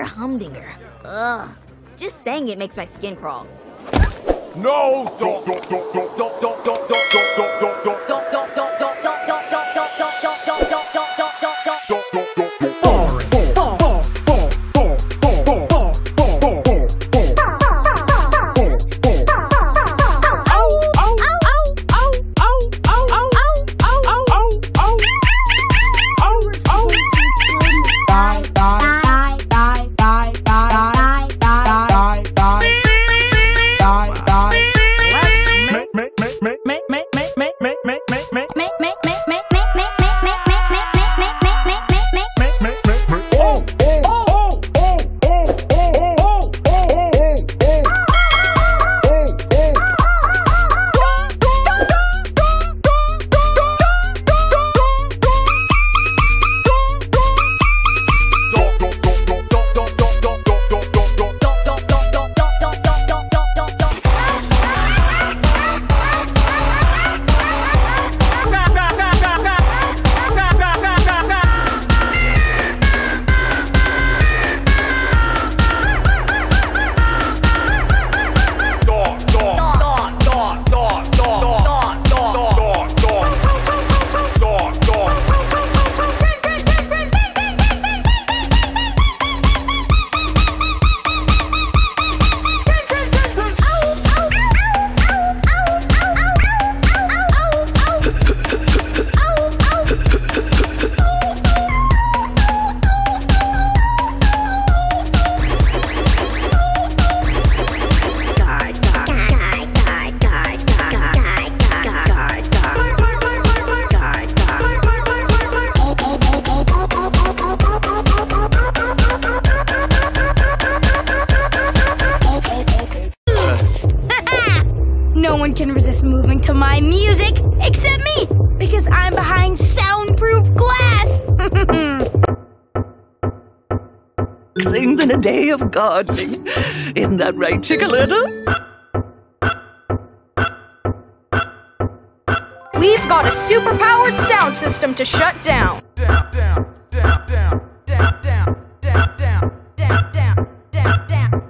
Dear Humdinger. Ugh. Just saying it makes my skin crawl. No! Don't, don't, don't, don't, don't, don't, don't, don't, don't, don't, don't, don't. No one can resist moving to my music except me because I'm behind soundproof glass. Sing than a day of gardening. Isn't that right, Chickaletta? We've got a superpowered sound system to shut down. Down, down, down, down, down, down, down, down, Down, down, down, down, down,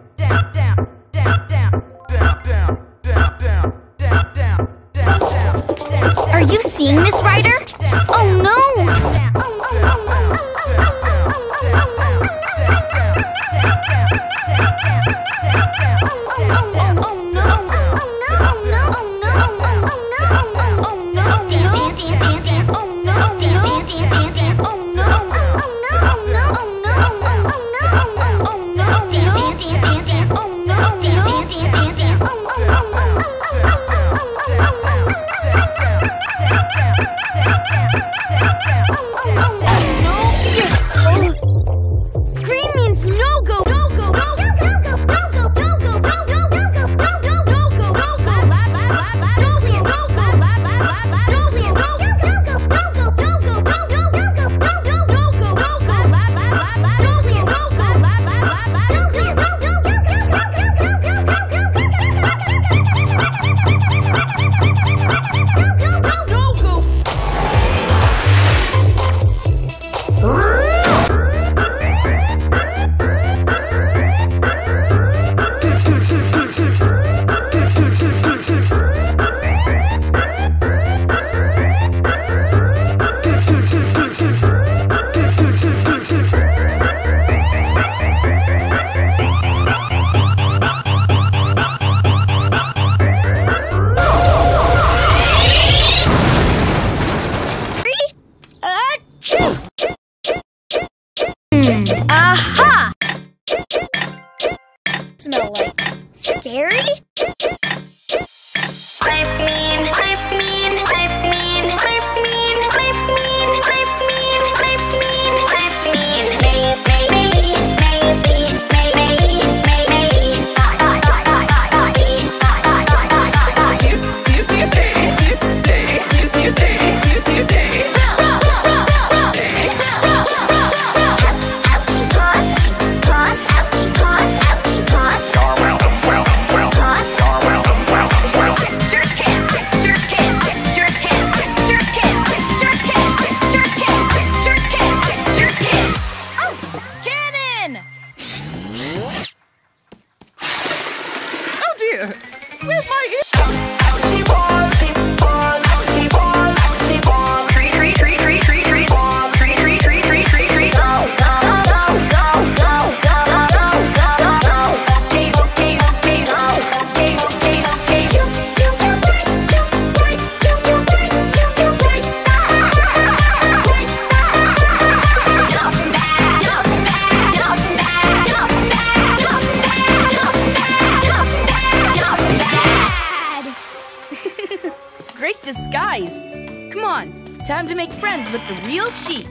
Smell like scary? Come on, time to make friends with the real sheep.